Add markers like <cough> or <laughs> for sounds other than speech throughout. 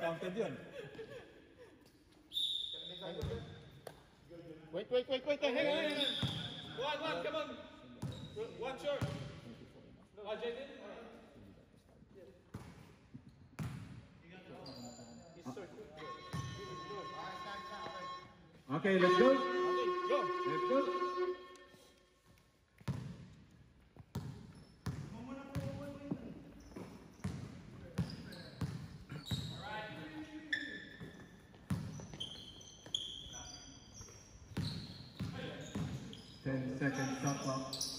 Counted yun. Wait, wait, wait, wait. Hang on, hang on. One, one, come on. One short. Ah, Jaden? Okay, let's go. Okay, go. Let's go. Ten seconds shot clock.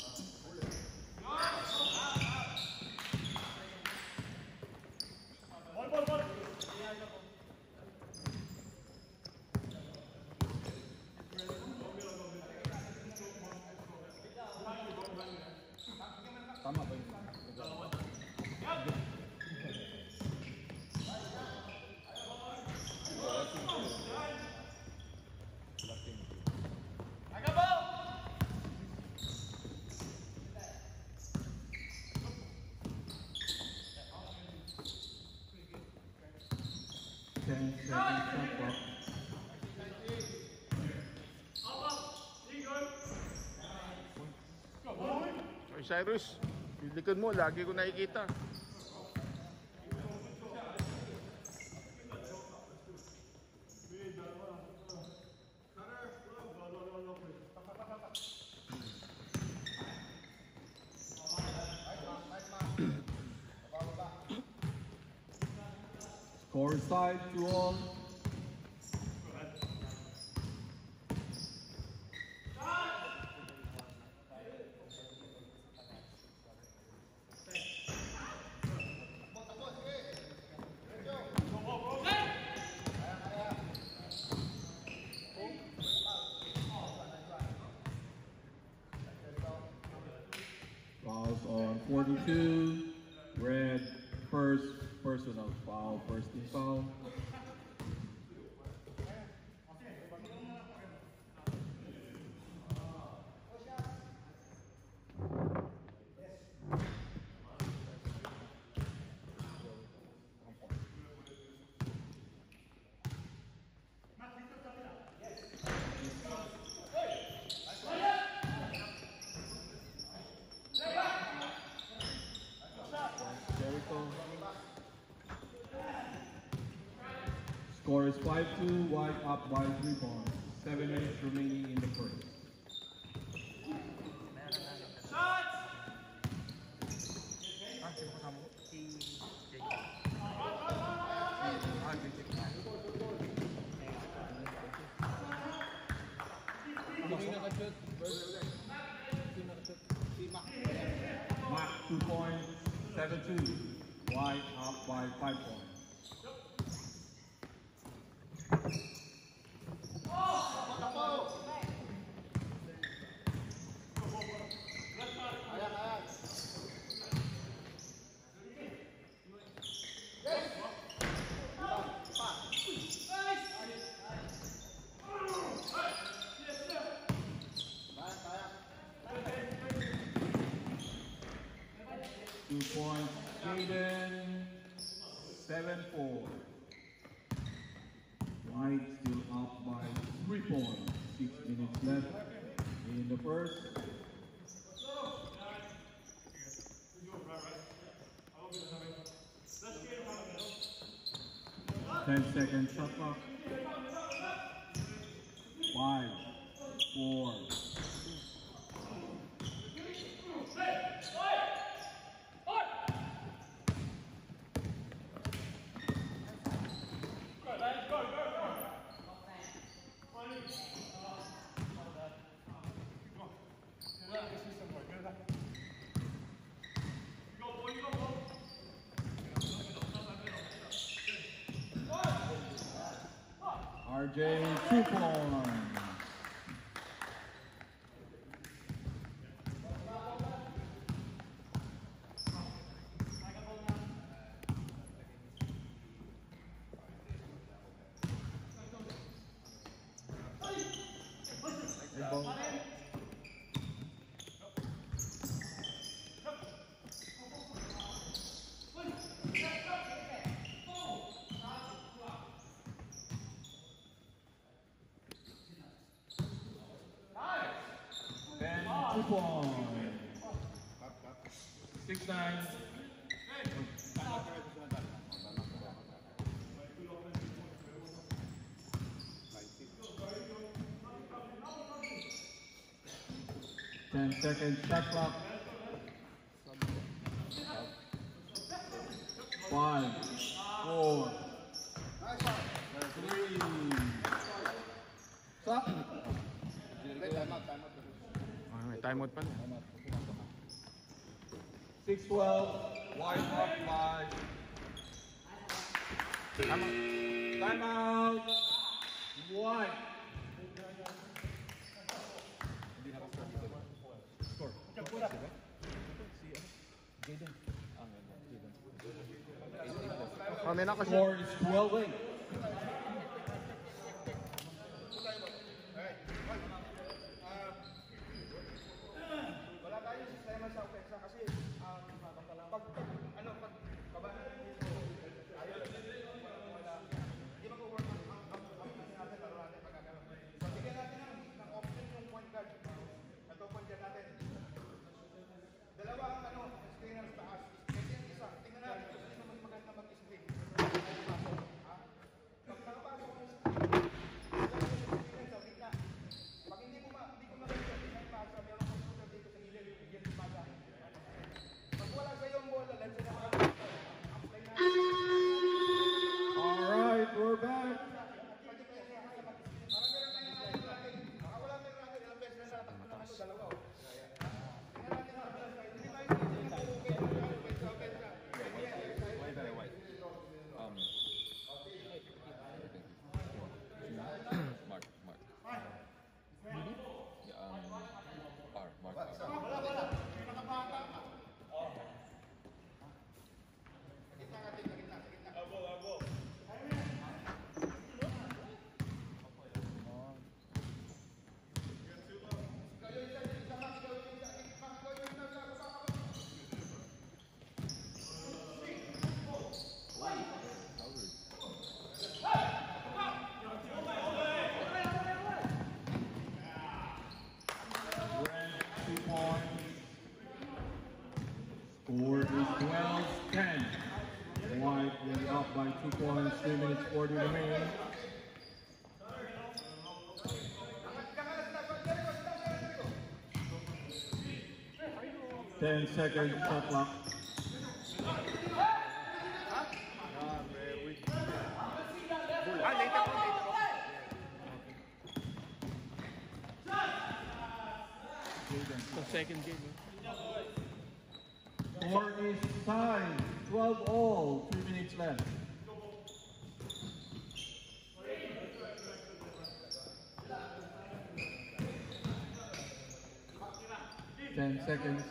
Cyrus. Yung mo, lagi ko nakikita. Score side to all. Is 5-2, White up by 3 points. 7 minutes remaining in the first. Ah, sino kasama mo? Si Jake. Ah, si Jake na. Sino yung nakashoot? Bird? Sino yung nakashoot? Si Mac. Mac 2 points, 7-2. White up by 5 points. Two points, Jaden. 7-4. White still up by 3 points. 6 minutes left in the first. Ten seconds shot clock. RJ Coupon. Ten seconds, shot clock. na ako siya. Towards 12 8. 10. White is up by two points, 3 minutes 40 remaining. Ten seconds, shot clock. 10 seconds.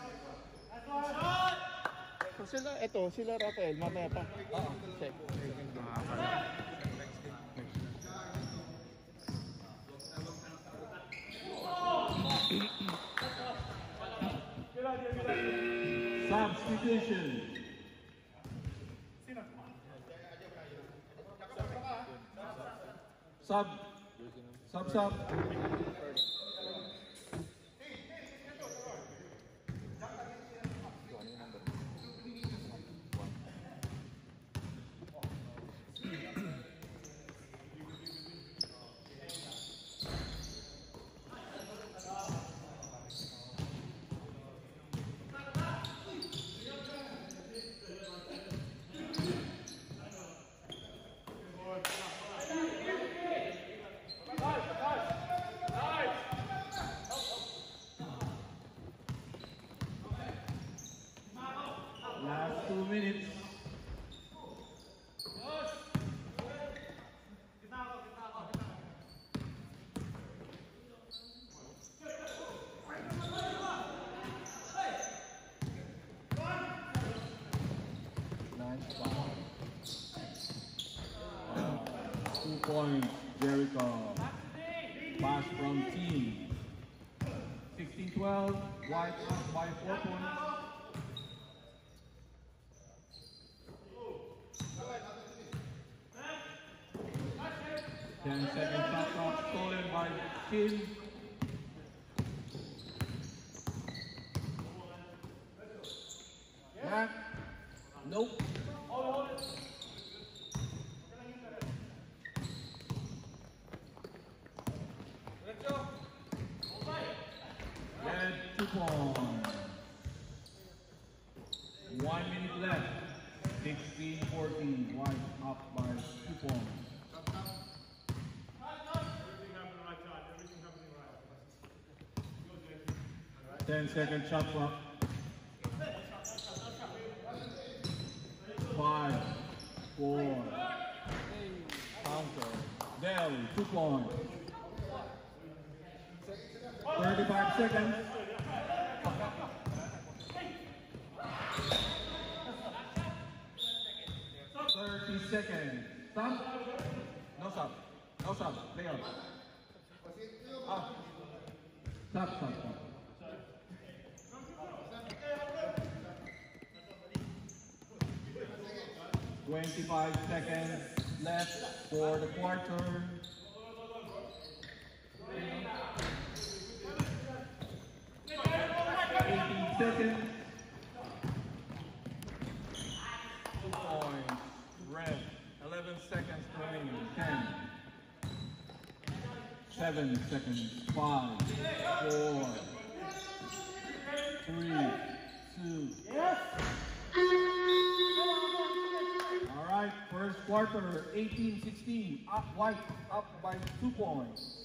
So sila, ito, sila Rafael, mamaya pa. Substitution. Sub. Sub sub. Then second shot clock stolen by Kim. Yeah. Nope. 10 second shot clock. Five, four, Counter. Dell, two points. 35 seconds. 65 seconds left for the quarter. Eighteen seconds. Eleven seconds remaining. Ten. Seven seconds. Five. Four. Quarter. 18-16. Up white. Up by two points.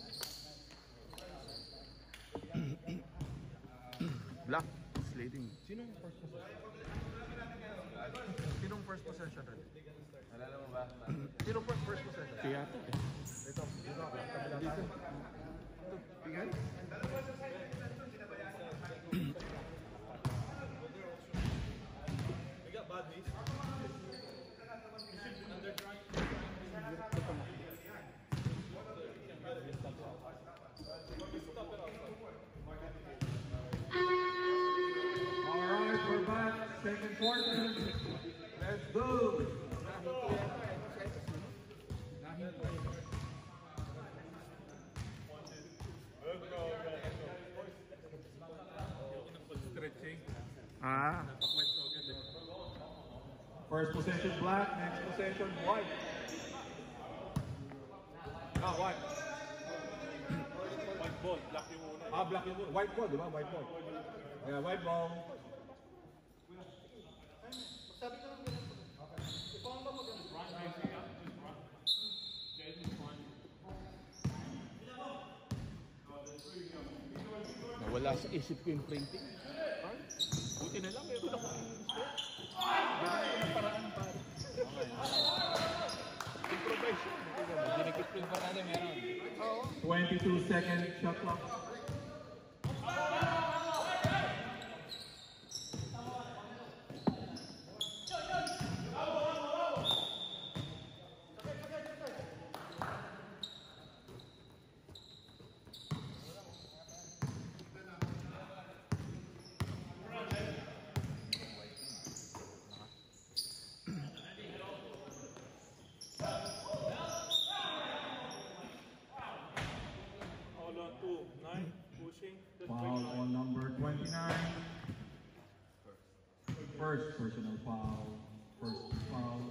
<coughs> Black. Slating. Sinong first possession? Sinong first possession rin? Alala mo ba? Sinong first, first possession? Si Yato eh. Ito, kabila tayo. Ito, pigan? Second quarter. Let's go. Ah. First possession black, next possession white. Ah, white. White ball. Black yung una. Ah, black yung white ball, di ba? White ball. Yeah, white ball. Sabi ko lang ganun. Okay. Ipamba mo ganun. Run, Jay. Just run. Jay, just run. Nawala sa isip ko yung printing. Buti na lang, meron ako yung script. Ganun ang paraan pa. Improvisation. Dinikit ko yung paraan na meron. 22 second shot clock. First personal foul. First foul.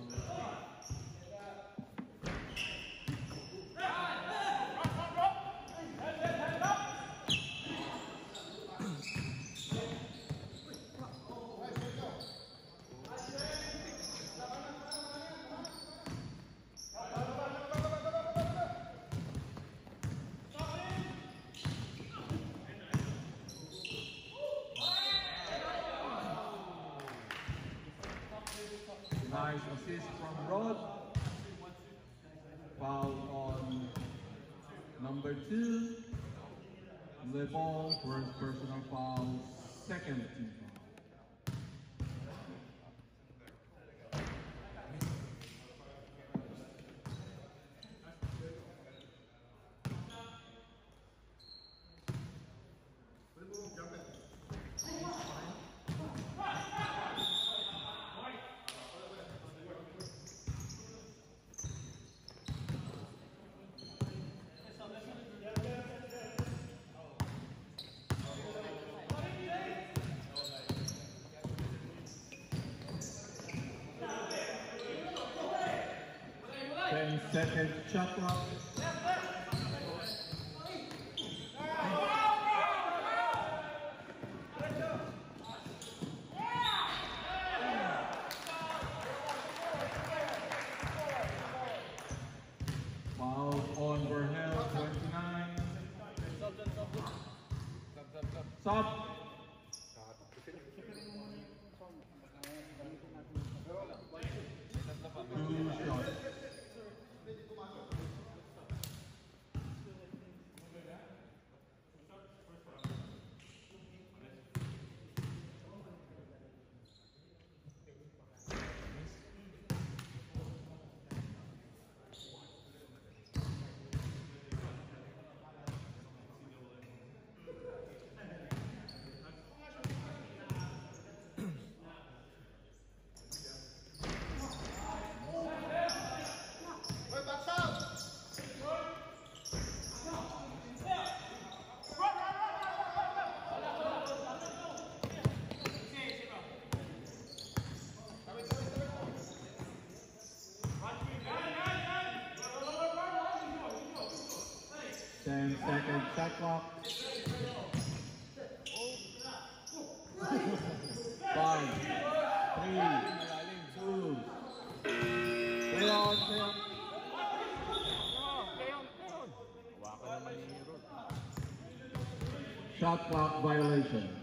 Nice assist from Rod. Foul on number two. Le Bon, first personal foul, second Second shot clock. Foul Stop. second, Cyclop. Five, three, two. Stay on, stay on. Shot clock violation.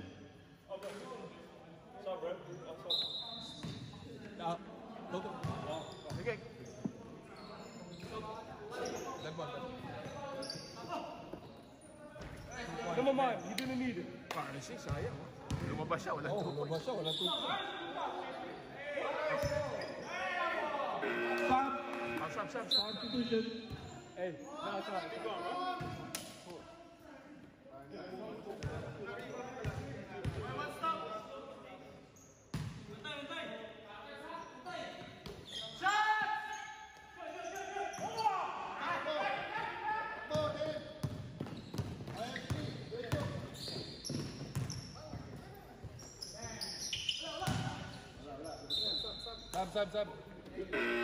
in. No, it's all right. Keep going, bro. Cool. Sam, Sam, Sam.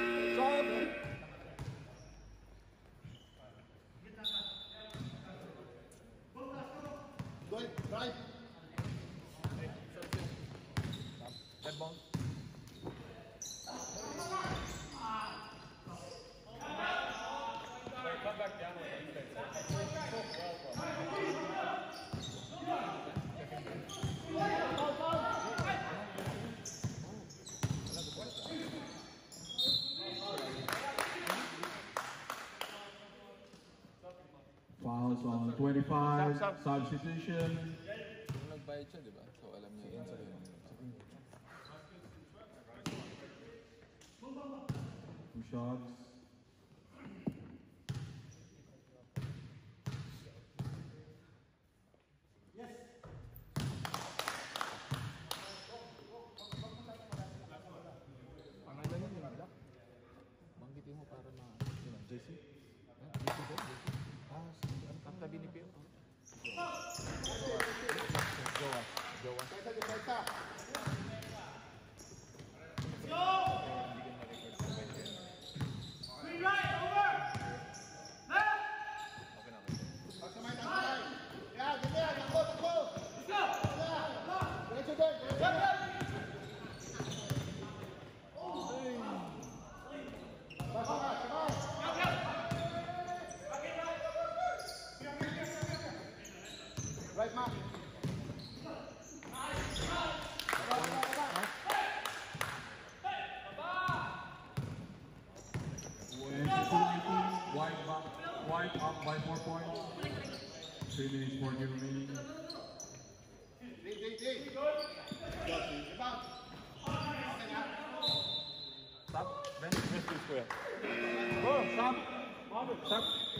substitution. Two shots.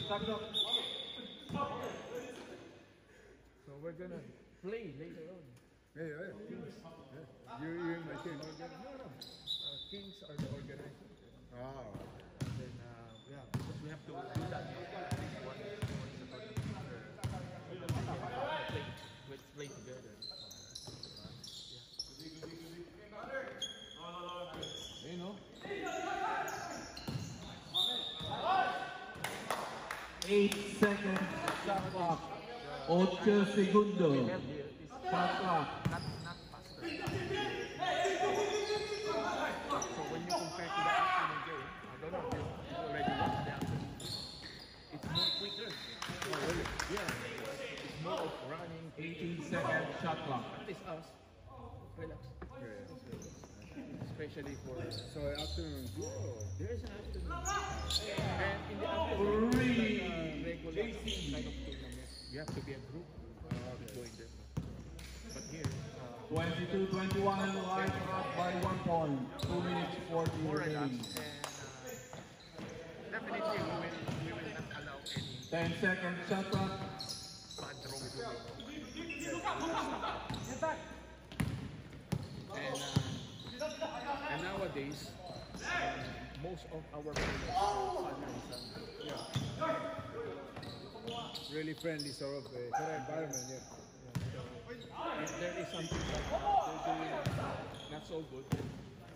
It up. So we're gonna play later on. Yeah, yeah. 8 segundos. Shot clock. not not faster. So when you compare to the afternoon game, I don't know if you already watched the afternoon. It's more quicker. Oh, really? Yeah. It's more of running. 18 seconds shot clock. At least us. Relax. Especially for So afternoon, oh, there is an afternoon. And in the afternoon, Three. it's like a regular kind of tournament. You have to be a group uh, to join them. But here, uh, 22-21 line up by one point. 2 minutes 40 more and uh, definitely we will we will not allow any 10 seconds shot clock. bad. And uh, and nowadays most of our players are yeah. really friendly sort of uh, environment. Yeah. If there is something that they're doing not so good,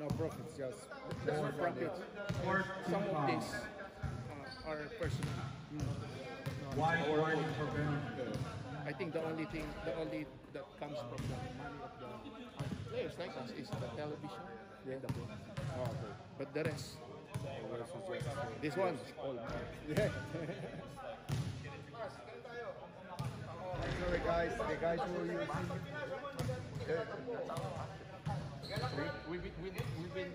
No profits, just That's not profit. Fourth Some team of foul. these uh, are personal. White warning for penalty. I think the only thing, the only that comes from the money of the players like us is the television, then the book. Oh, okay. But the rest, The rest is just- this one is all mine. Yeah. <laughs> Sorry guys, the guys who are using We, we, we, we've been.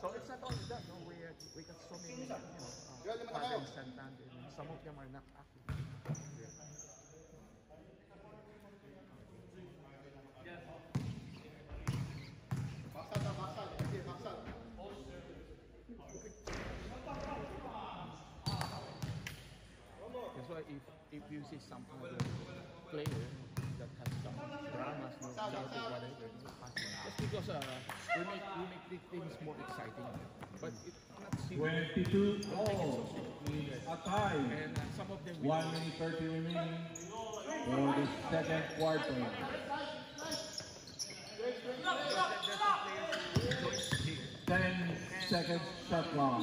So it's not only that, we, uh, got so many, uh, and some of them are not active. That's why if, if you see some other player that has some dramas, no shouting, whatever, no passion, that's because uh, we make we make the things more exciting. But it's not serious. 22 all. A tie. And uh, some of them we 1 minute 30 remaining for the second quarter. 10 seconds shot.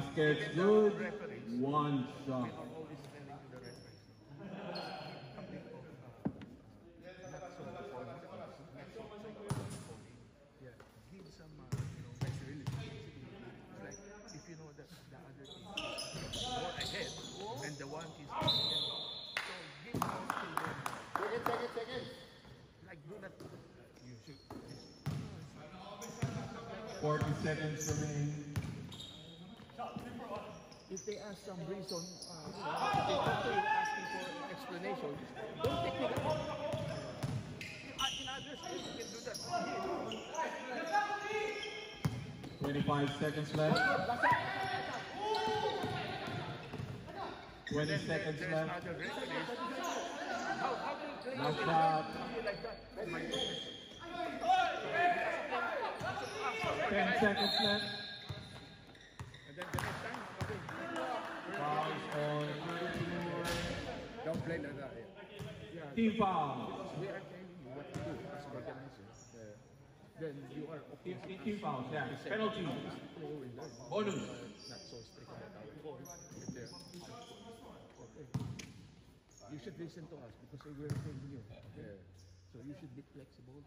do good. One should. 40 seconds remaining. If they ask some reason, uh, if they come to you asking for explanation, don't take it. In other states, you can do that. 25 seconds left. 20 seconds left. How, how can you Last play like that? My goodness. 10 seconds left. like like yeah. We are you Then you are team, team fouls, yeah. Penalty. Bonus. You should listen to us because we are telling you. Yeah. So you should be flexible.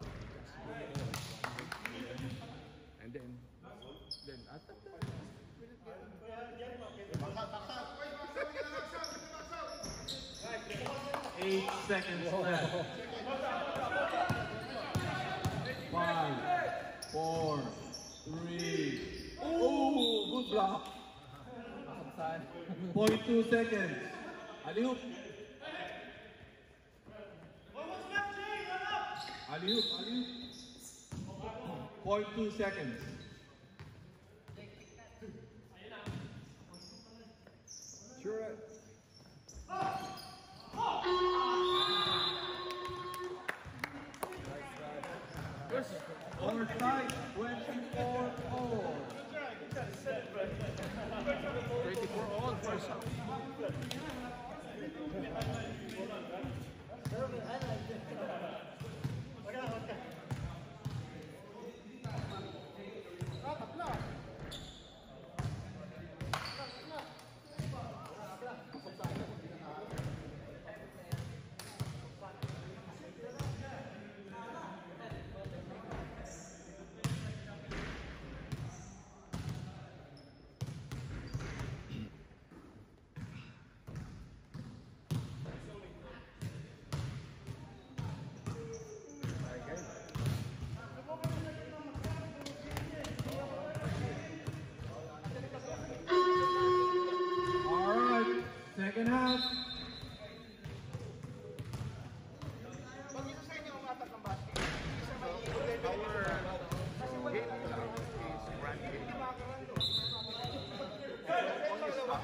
And then, then after that, Eight seconds left. Five, four, three. Oh, good block. Two seconds. Alley-oop. Alley-oop, seconds. sure. Oversight, 24 all. 24 All right, second half. Pag isa sa inyo umatak ng basket, isa may level. Kasi wala Game plan is run game. Hindi makakaraan doon. Only stop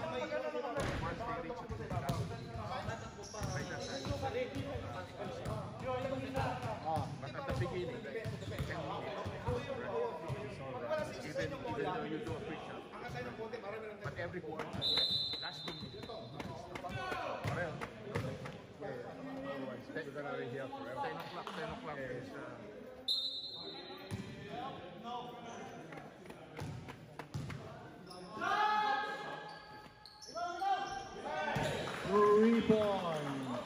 once they reach the last by the side. But at the beginning, like 10 minutes, it's all right. Even, even though you do a quick shot. Ang asay ng konti, marami ng But every quarter, last two minutes, Pareho. Yeah, otherwise, we're gonna be here forever. 10 o'clock, 10 o'clock is, uh, Three points.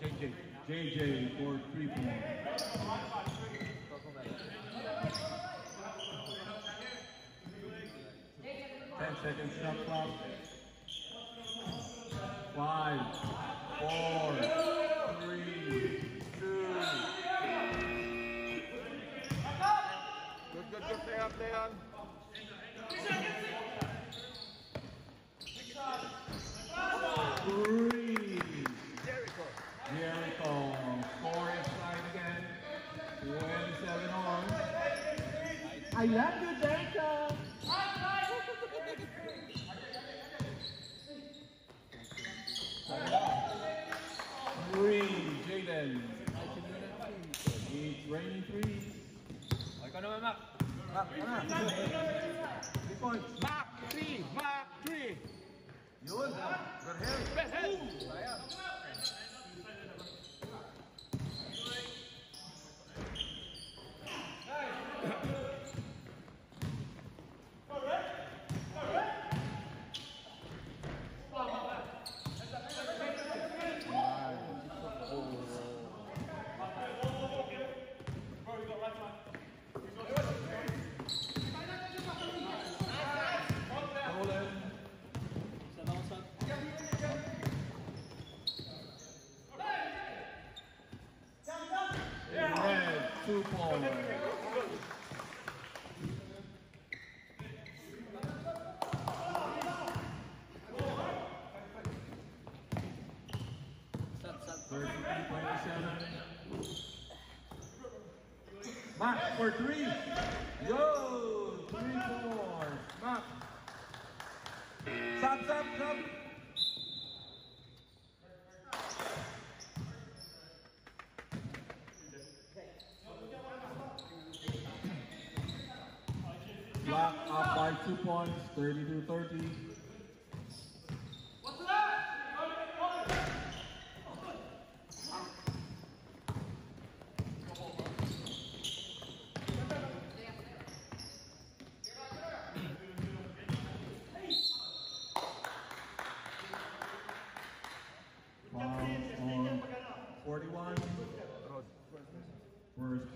JJ. JJ for three points. Ten seconds shot clock. Five, four, three, two, good, good, good play on, play on. three. Jericho. Jericho score inside again. 27 on. I love you, Jericho. Three, Jaden. It's raining three. I got Ikaw naman, Mac. Three points. Mark 3, Mark 3. Yun. Good help. Best help. Mac for three. Yo, three four. Mac. Stop, stop, stop. Black up by two points, 32-30.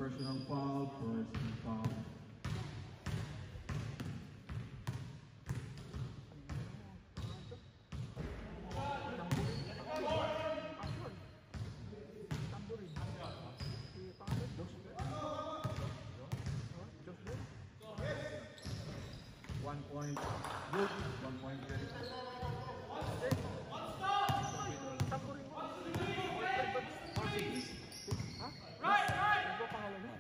personal foul, first team foul. One point good, one point very Tamburin mo. Ha? Right, right. Nagpapangalan mo.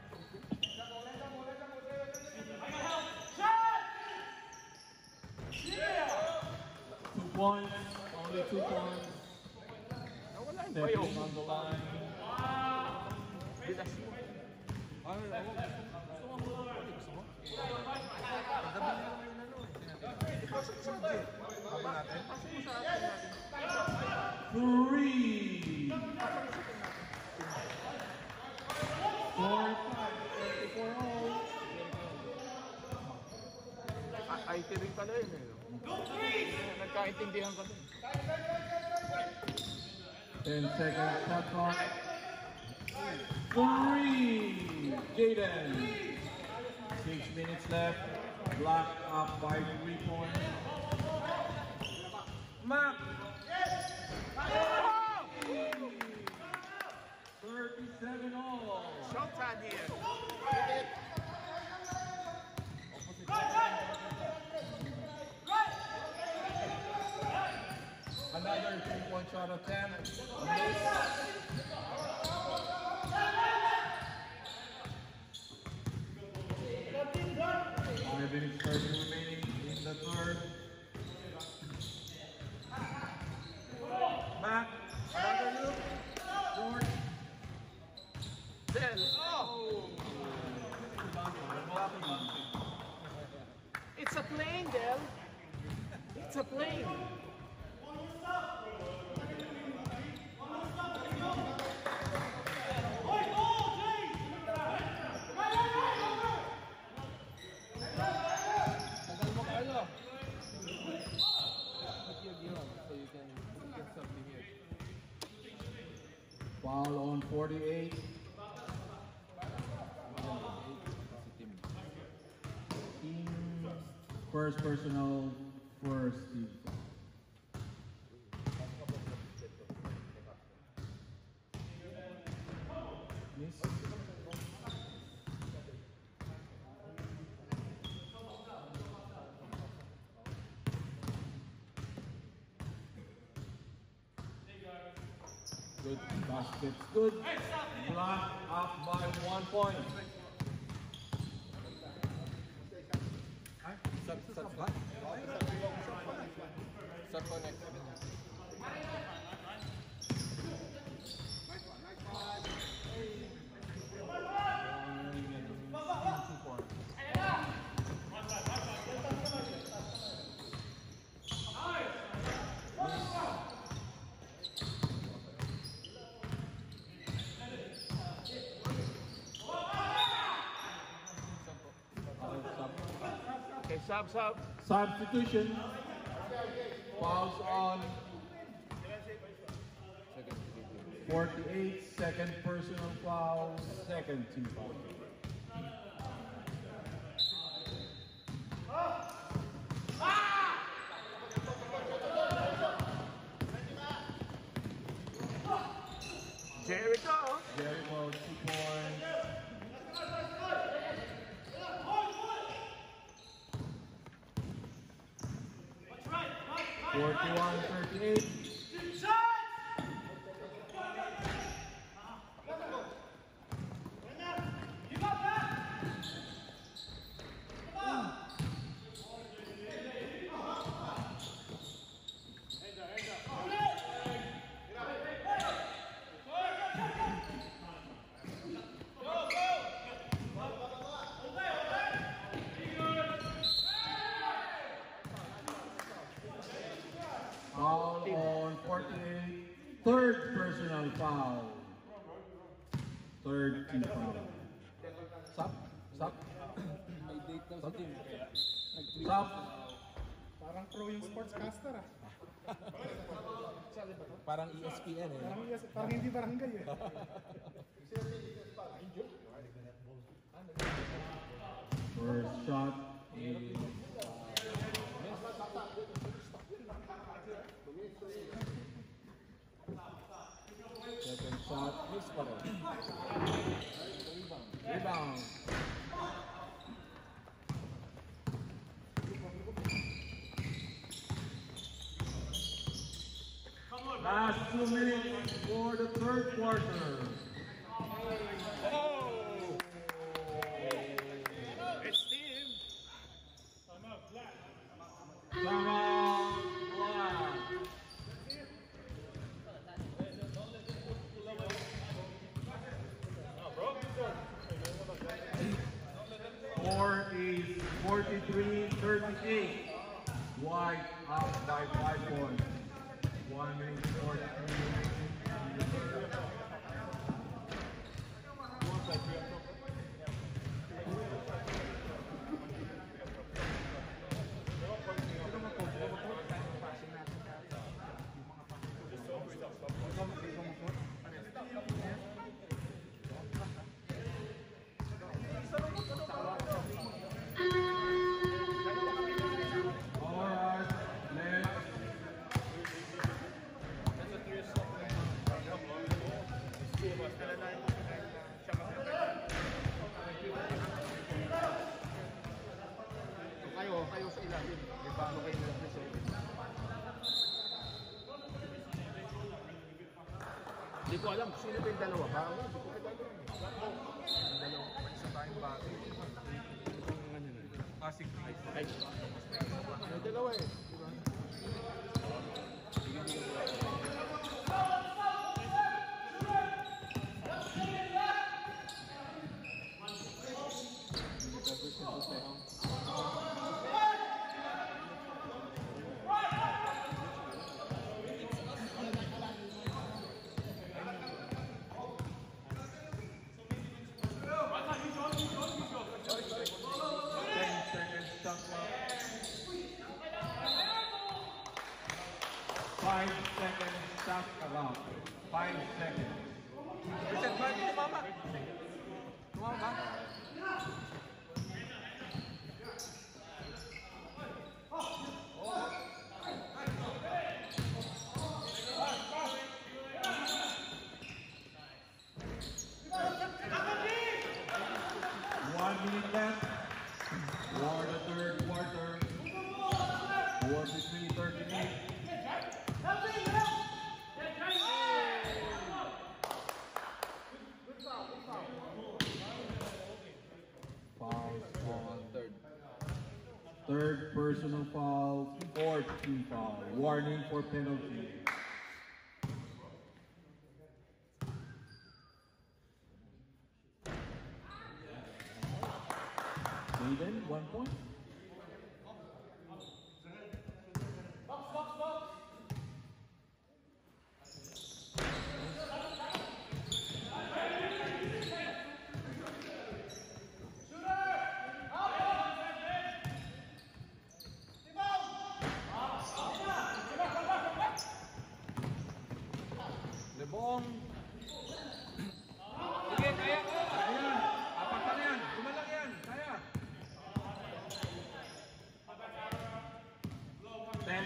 Two points, only two points. Nawala yung Stepping bayo. on the line. Bilas mo. Ano, ako, gusto mo mo. Gusto mo? Paggabi na naman yung ano. eh. Ipasok sa atin. Sabi natin. Pasok mo sa atin natin. Three. Four, five, 34 all. Rin pala yun eh. Nagkaintindihan kami. 10 seconds shot clock. Three. Jaden. Six minutes left. Blocked up by three points. Mac! 37 all. Showtime here. Another three point shot attempt. Five minutes thirty remaining in the third. Mac! Another look. George. Del. Oh! It's a plane, Del. It's a plane. Tagal mo Carlo. Put your gear on so you can you can stop me here. Foul on 48. Si Tim. Team first personal first. Good baskets, good. Black up by one point. Sub, sub, sub. Sub connect. Okay, sub, sub. Substitution. Fouls on Second 48, second personal foul, second team foul. Jericho. Jericho, two points. 51-38. Third personal foul. Third team foul. Stop. Stop. May date daw. Kaya nag-tweet. Stop. Parang pro yung sportscaster ah. Parang ESPN eh. Parang, yes, parang hindi barangay eh. First shot is Last two minutes for the third quarter. Timeout, Black. Score is 43-38. White up by five points. One minute 43 in Hindi ko alam sino ba yung dalawa. Baka mo, hindi ko kilala yun. Yung dalawa, may isa tayong bagay. Yung ano na. Pasig. Ay, may dalawa eh. Personal foul, fourth team foul. Warning for penalty. Aiden, one point.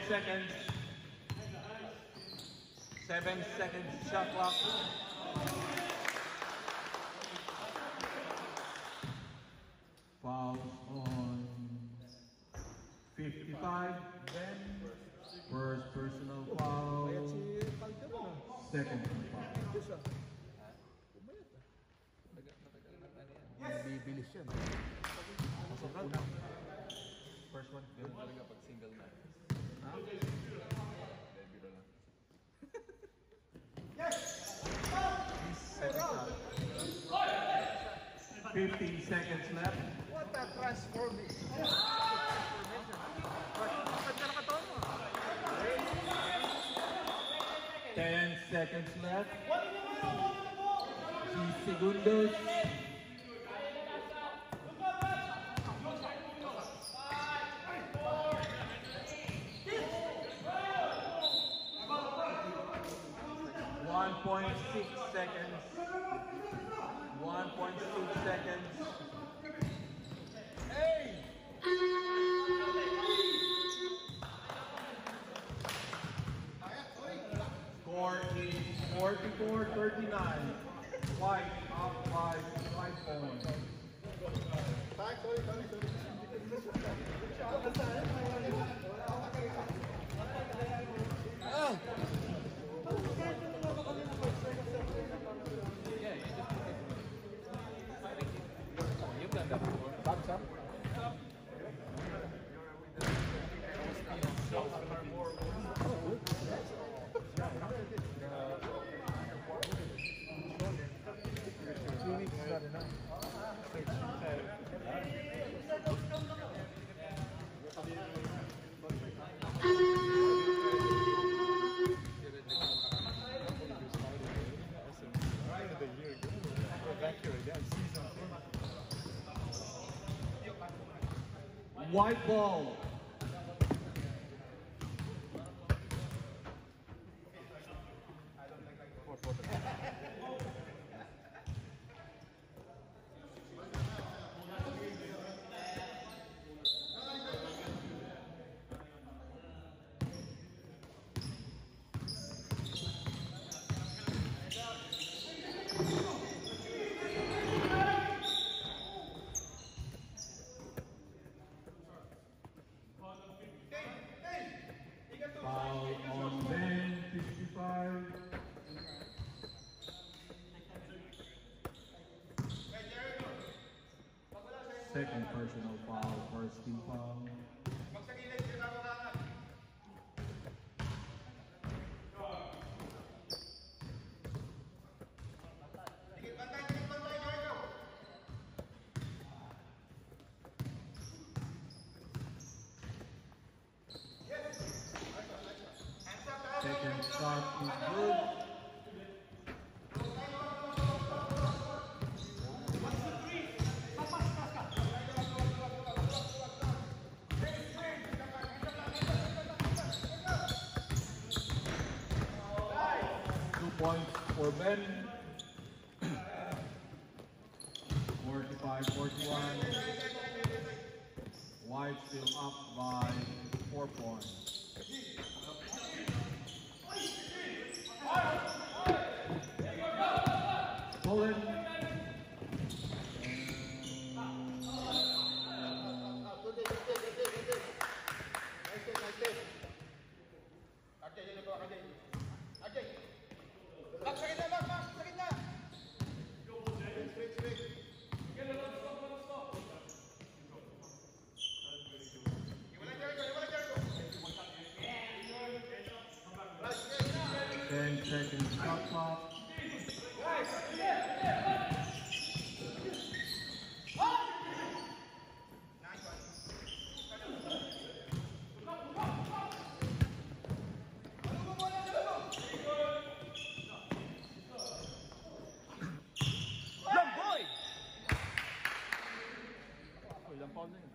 Seconds. Seven seconds shot clock. Fouls on 55. Then first personal foul. Second team foul. Bibilis yan. Masarap na. First one. Yun talaga pag single na. Ha? Debut lang. Second shot. 15 seconds left. What a transformation. Ba't ka nakataon mo? 10 seconds left. 6 segundos. 1.6 seconds. 1.6 seconds. Score is 44-39. White up by 5 points. You've done that before. Back up. Two weeks is not enough. The year ago. We're back here again, season three. White ball. Foul on Ben, 55. Second personal foul, first team foul. Magsagilid, sinabakangan. Tigil bantay, tigil bantay, Marco. Second shot is good. Two points for Ben. 45-41. White still up by four points. Poland. RJ, dito po, RJ. RJ. Back sa gitna, back, back, sa gitna. Straight, straight, straight. Iwala Jericho, iwala Jericho. Right, straight, straight. 10 seconds shot clock. Long boy! Oh, ilang pound na yun?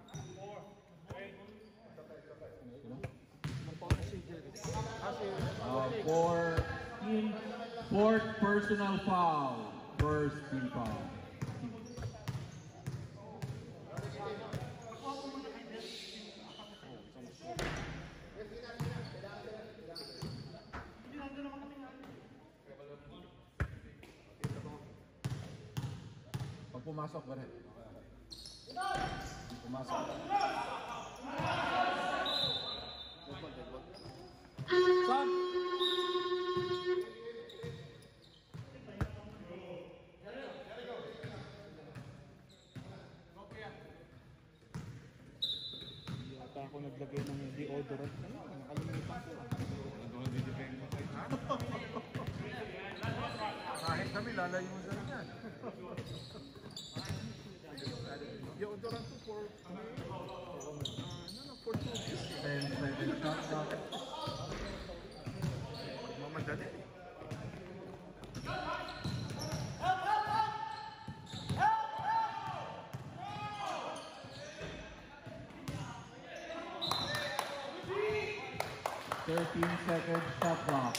Ilang pound na si Jerry? Ah, si... Uh, for in fourth personal foul. First team foul. Pag pumasok ba rin? Pumasok. Son! Ako naglagay ng deodorant. Ano, nakalimutan ko. Kahit kami, lalayo mo sa yan. Deodorant ko for, ano, no, for two days. 10 seconds shot clock. Mamadali. Thirteen seconds shot clock.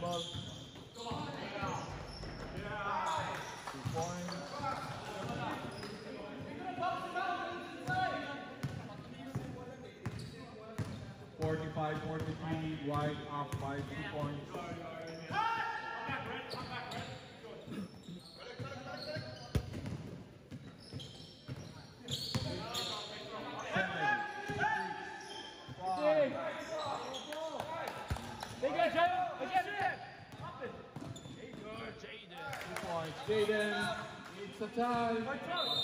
ball. Two points. Forty-five, forty-three, White up by two points. Two points. Jaden needs a time.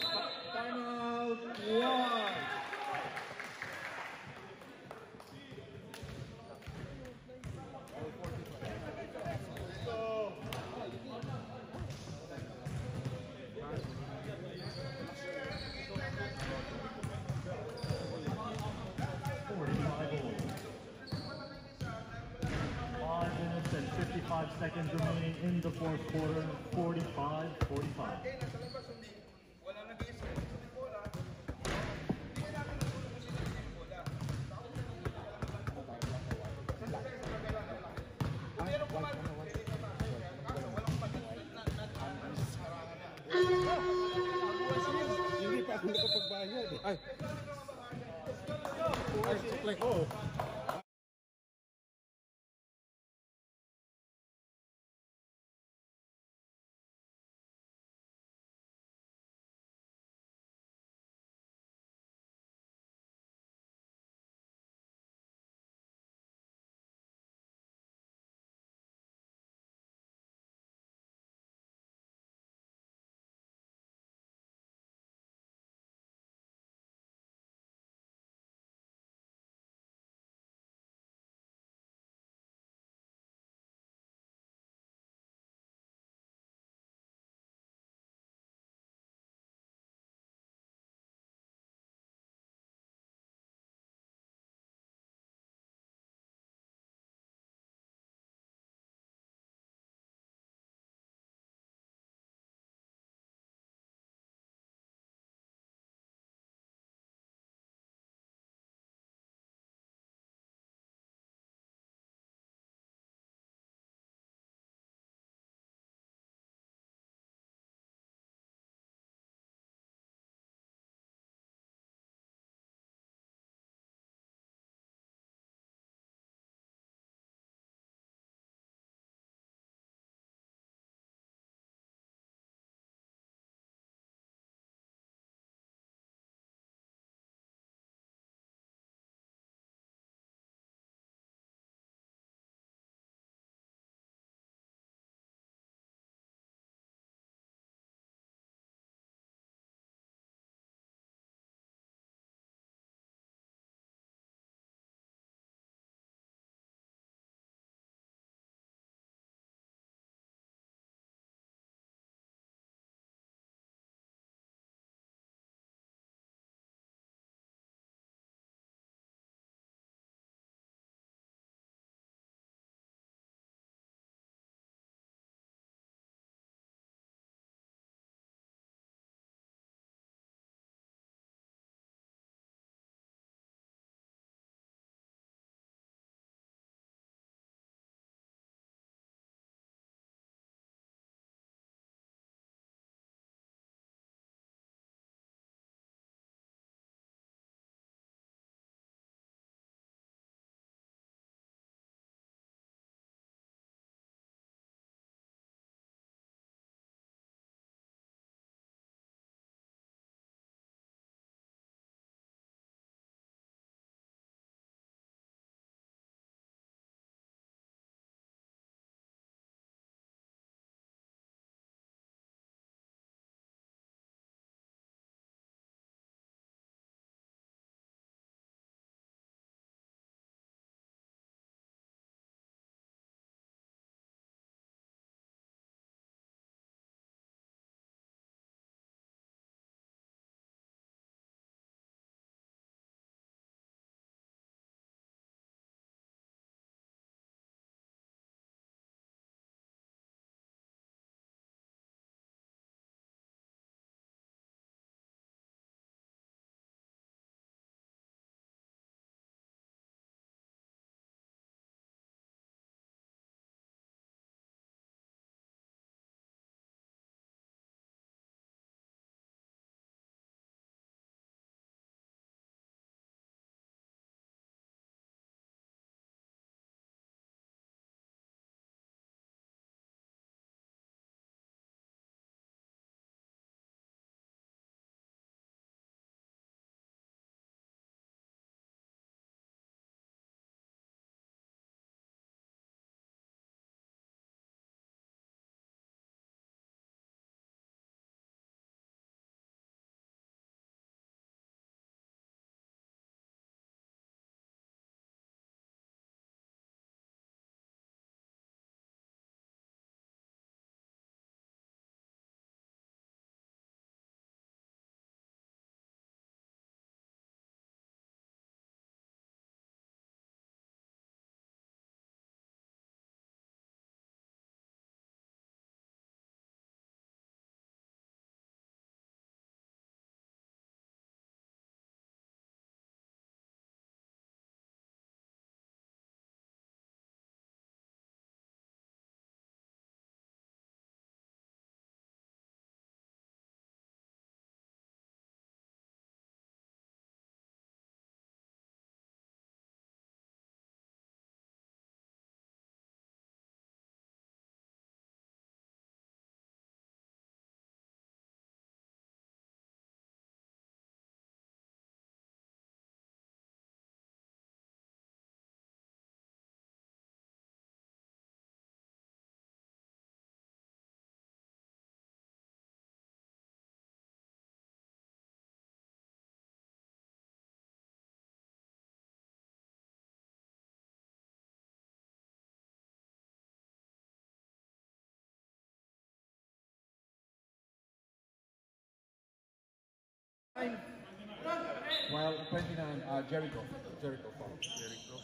While 29, uh, Jericho. Jericho. Jericho.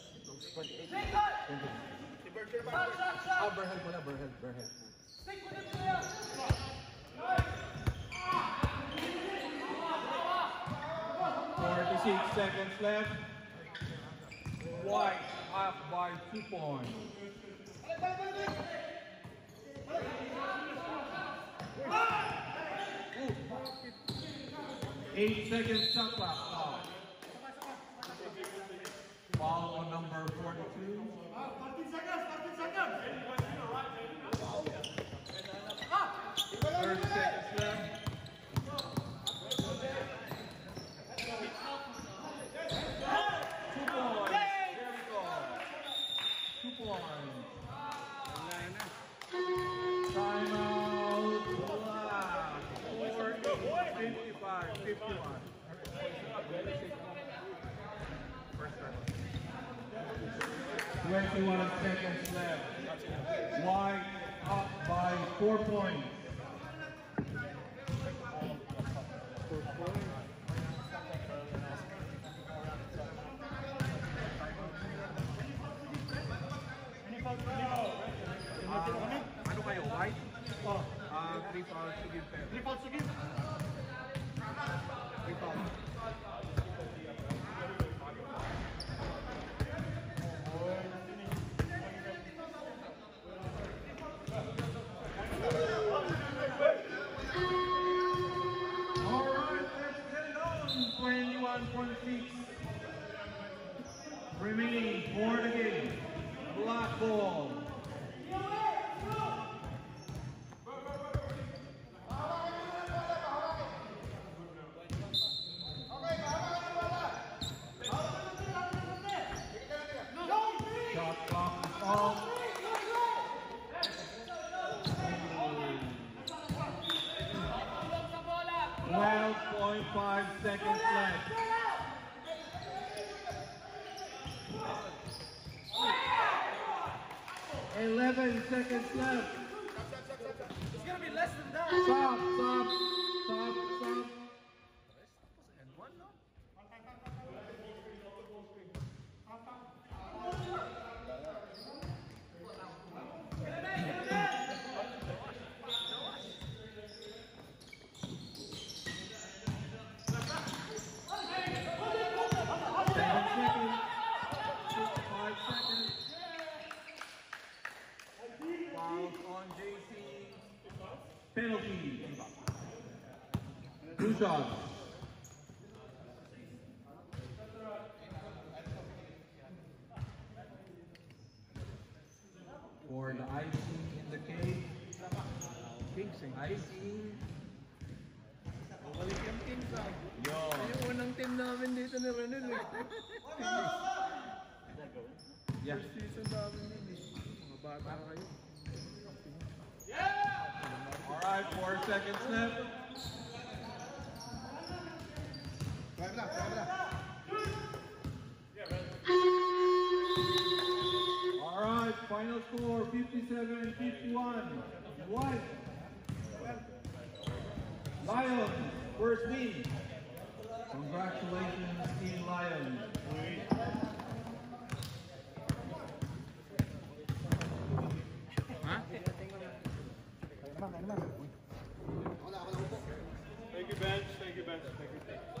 28. 28. Ah, Berhel pala, Berhel, Berhel. Forty-six seconds left. White up by two points. Eight seconds shot clock. Foul on number 21 seconds left. Up by four points. Ano kayo? Ah, three fouls to give. Three fouls to give. 12.5 seconds left. Eleven seconds left. It's gonna be less than that. Stop, stop. Kayo. Alright, four seconds left. Five lang, five lang. Alright, final score 57-51. White. Lions, first win. Congratulations, Team Lions. Thank you, bench. Thank you, bench. Thank you.